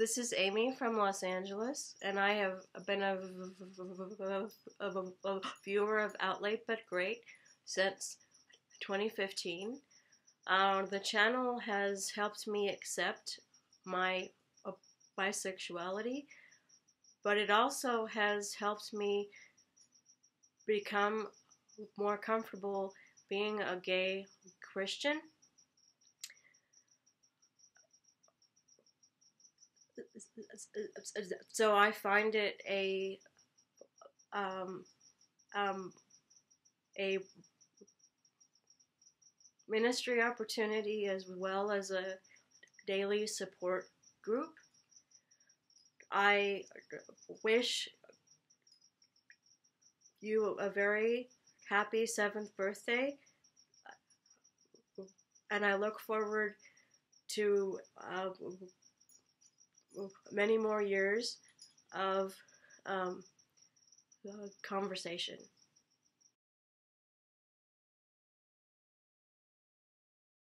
This is Amy from Los Angeles, and I have been a, a, a, a viewer of Outlate But Great since 2015. Uh, the channel has helped me accept my uh, bisexuality, but it also has helped me become more comfortable being a gay Christian. So I find it a um, um, a ministry opportunity as well as a daily support group. I wish you a very happy seventh birthday, and I look forward to uh, many more years of um, conversation.